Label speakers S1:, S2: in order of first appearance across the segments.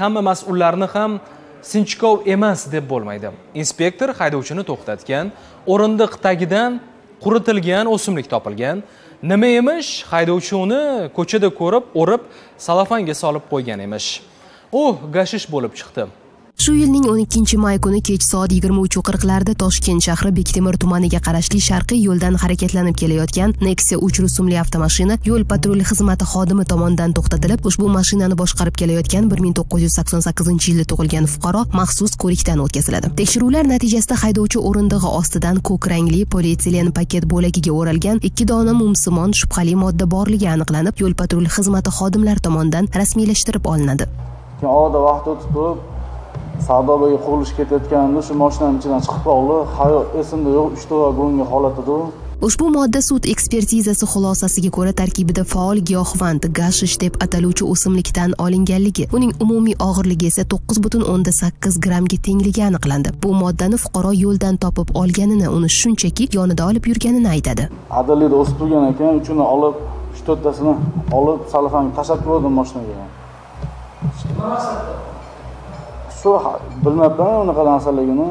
S1: hamma mas'ullarni ham sinchkov emas deb bo'lmaydi. Inspektor haydovchini to'xtatgan o'rindiq tagidan quritilgan o'simlik topilgan. Nima emish? Haydovchi uni ko'chada ko'rib o'rib salofanga solib qo'ygan emish. U gashish bo'lib chiqdi.
S2: Shu yilning 12 may kuni kech soat 23:40larda toshkent shahri bektemir tumaniga qarashli sharqiy yo'ldan harakatlanib kelayotgan nexia 3 rusumli avtomashina yo'l patrul xizmati xodimi tomonidan to'xtatilib ushbu mashinani boshqarib kelayotgan 1988 yilda tug'ilgan fuqaro maxsus ko'rikdan o'tkaziladi. Tekshiruvlar natijasida haydovchi o'rindig'i ostidan ko'k rangli polietilen paket bo'lagiga o'ralgan ikki dona mumsimon shubhali modda borligi aniqlanib yo'l patrul xizmati xodimlari tomonidan rasmiylashtirib olinadi.
S3: Keyin vaqt o'tib turib savdobaga qurilish ketayotganimda shu mashinani ichidan chiqib qoldi hayot esimda yo'q uchta vagonga holatida
S2: ushbu modda sud ekspertizasi xulosasiga ko'ra tarkibida faol giyohvand gashish deb ataluvchi o'simlikdan olinganligi uning umumiy og'irligi esa to'qqiz butun o'nda sakkiz grammga tengligi aniqlandi. Bu moddani fuqaro yo'ldan topib olganini uni shunchaki yonida olib yurganini aytadi.
S3: Adalida o'sib turgan ekan uchini olib uch to'rttasini olib salofanga tashlab yubordim mashinaga shu bilmayapman unaqa narsaligini.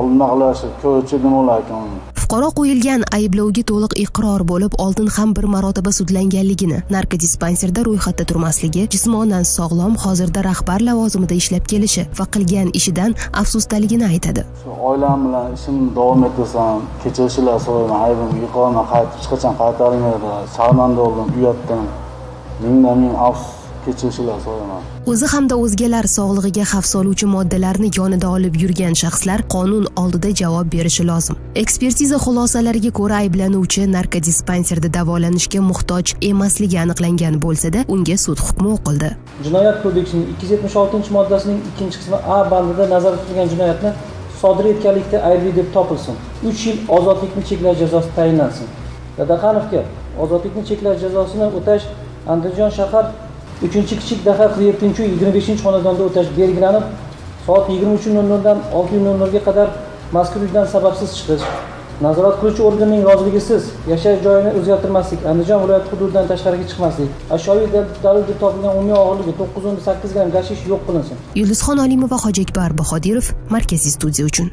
S3: Oldinaqalar shu ko'cha nimalar ekan
S2: fuqaro qo'yilgan ayblovga to'liq iqror bo'lib oldin ham bir marotaba sudlanganligini narkodispanserda ro'yxatda turmasligi jismonan sog'lom hozirda rahbar lavozimida ishlab kelishi va qilgan ishidan afsusdaligini aytadi.
S3: Oilam bilan ishimni davom ettirsam kechirishinglar so'rayman aybimni yuqoridan qaytib hech qachon qaytaringlar sharmanda bo'ldim uyatdan mingdan ming afsus kechirishinglar so'rayman
S2: o'zi hamda o'zgalar sog'lig'iga xavf soluvchi moddalarni yonida olib yurgan shaxslar qonun oldida javob berishi lozim. Ekspertiza xulosalariga ko'ra ayblanuvchi narkodispanserda davolanishga muhtoj emasligi aniqlangan bo'lsada unga sud hukmi o'qildi.
S4: Jinoyat kodeksining ikki yuz yetmish oltinchi moddasining ikkinchi qismi a bandida nazarda tutilgan jinoyatni sodir etganlikda aybli deb topilsin. Uch yil ozodlikni cheklash jazosi tayinlansin. Dadaqanovga ozodlikni cheklash jazosini o'tash andijon shahar uchinchi kichik daha qirq yettinchi uy yigirma beshinchi xonadonda o'tash belgilanib soat yigirma uch nol noldan olti nol nolga qadar mazkur uydan sababsiz chiqish. Nazorat qiluvchi organning roziligisiz. Yashash joyini o'zgartirmaslik andijon viloyati hududidan tashqariga chiqmaslik. Ashyoviy dalil deb topilgan umumiy og'irligi to'qqiz o'n sakkiz gramm gashish yo'q qilinsin.
S2: Yulduzxon olimova hojiakbar bahodirov markaziy studiya uchun.